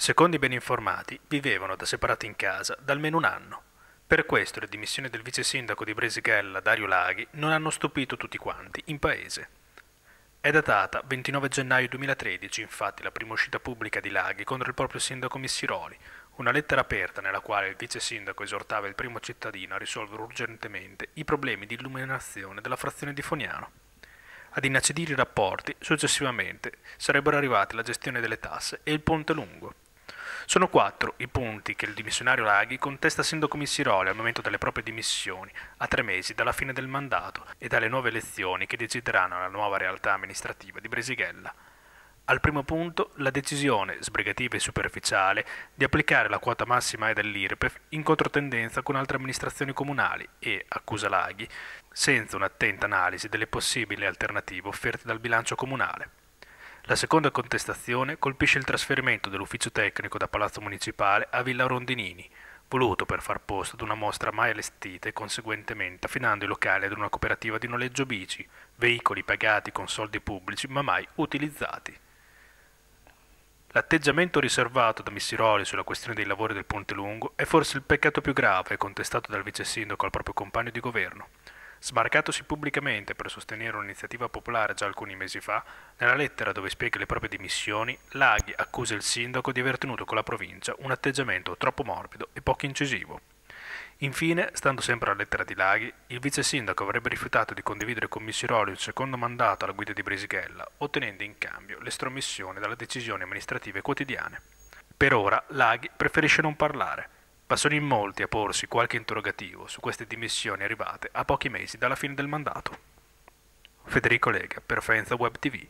Secondo i ben informati, vivevano da separati in casa da almeno un anno. Per questo le dimissioni del vice sindaco di Bresighella, Dario Laghi, non hanno stupito tutti quanti in paese. È datata 29 gennaio 2013, infatti, la prima uscita pubblica di Laghi contro il proprio sindaco Missiroli, una lettera aperta nella quale il vice sindaco esortava il primo cittadino a risolvere urgentemente i problemi di illuminazione della frazione di Fognano. Ad inacidire i rapporti, successivamente, sarebbero arrivati la gestione delle tasse e il ponte lungo, sono quattro i punti che il dimissionario Laghi contesta a Sindaco Missiroli al momento delle proprie dimissioni, a tre mesi dalla fine del mandato e dalle nuove elezioni che decideranno la nuova realtà amministrativa di Bresighella. Al primo punto, la decisione, sbrigativa e superficiale, di applicare la quota massima dell'IRPEF in controtendenza con altre amministrazioni comunali e, accusa Laghi, senza un'attenta analisi delle possibili alternative offerte dal bilancio comunale. La seconda contestazione colpisce il trasferimento dell'ufficio tecnico da Palazzo Municipale a Villa Rondinini, voluto per far posto ad una mostra mai allestita e conseguentemente affidando i locali ad una cooperativa di noleggio bici, veicoli pagati con soldi pubblici ma mai utilizzati. L'atteggiamento riservato da Missiroli sulla questione dei lavori del Ponte Lungo è forse il peccato più grave contestato dal vice sindaco al proprio compagno di governo. Smarcatosi pubblicamente per sostenere un'iniziativa popolare già alcuni mesi fa, nella lettera dove spiega le proprie dimissioni, Laghi accusa il sindaco di aver tenuto con la provincia un atteggiamento troppo morbido e poco incisivo. Infine, stando sempre alla lettera di Laghi, il vice sindaco avrebbe rifiutato di condividere con Missiroli il secondo mandato alla guida di Brisighella, ottenendo in cambio l'estromissione dalle decisioni amministrative quotidiane. Per ora Laghi preferisce non parlare, ma sono in molti a porsi qualche interrogativo su queste dimissioni arrivate a pochi mesi dalla fine del mandato. Federico Lega per Faenza Web TV